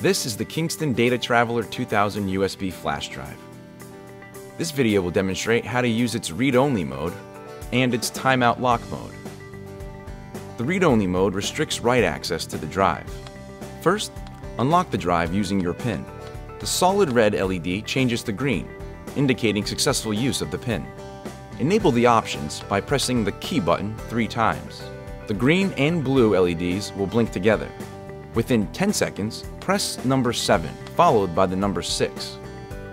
This is the Kingston DataTraveler 2000 USB flash drive. This video will demonstrate how to use its read-only mode and its timeout lock mode. The read-only mode restricts write access to the drive. First, unlock the drive using your PIN. The solid red LED changes to green, indicating successful use of the PIN. Enable the options by pressing the key button three times. The green and blue LEDs will blink together. Within 10 seconds, press number 7, followed by the number 6.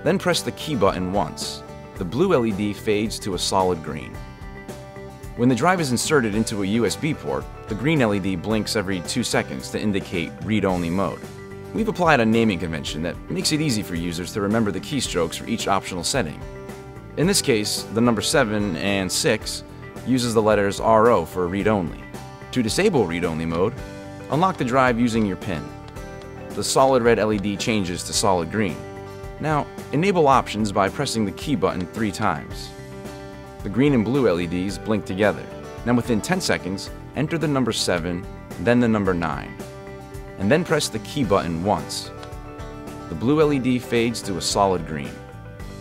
Then press the key button once. The blue LED fades to a solid green. When the drive is inserted into a USB port, the green LED blinks every 2 seconds to indicate read-only mode. We've applied a naming convention that makes it easy for users to remember the keystrokes for each optional setting. In this case, the number 7 and 6 uses the letters RO for read-only. To disable read-only mode, unlock the drive using your PIN. The solid red LED changes to solid green. Now, enable options by pressing the key button three times. The green and blue LEDs blink together. Now within 10 seconds, enter the number 7, then the number 9. And then press the key button once. The blue LED fades to a solid green.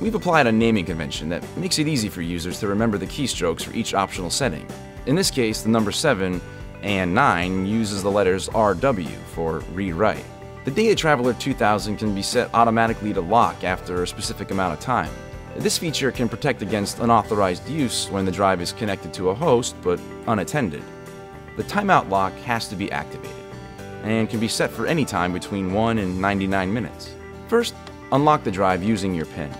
We've applied a naming convention that makes it easy for users to remember the keystrokes for each optional setting. In this case, the number 7 and 9 uses the letters RW for read-write. The DataTraveler 2000 can be set automatically to lock after a specific amount of time. This feature can protect against unauthorized use when the drive is connected to a host but unattended. The timeout lock has to be activated and can be set for any time between 1 and 99 minutes. First, unlock the drive using your PIN.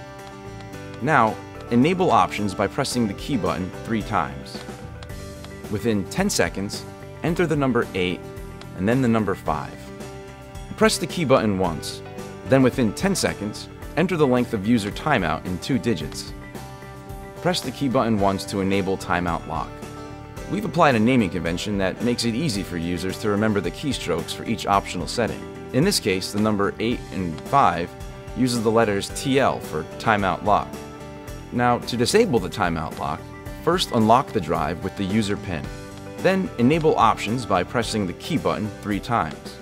Now, enable options by pressing the key button three times. Within 10 seconds, enter the number 8 and then the number 5. Press the key button once, then within 10 seconds, enter the length of user timeout in two digits. Press the key button once to enable timeout lock. We've applied a naming convention that makes it easy for users to remember the keystrokes for each optional setting. In this case, the number 8 and 5 uses the letters TL for timeout lock. Now, to disable the timeout lock, first unlock the drive with the user PIN. Then enable options by pressing the key button three times.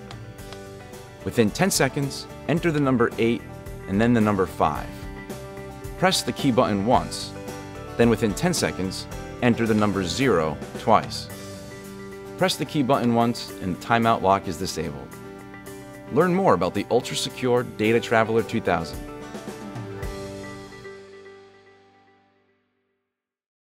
Within 10 seconds, enter the number 8 and then the number 5. Press the key button once, then within 10 seconds, enter the number 0 twice. Press the key button once and the timeout lock is disabled. Learn more about the ultra secure DataTraveler 2000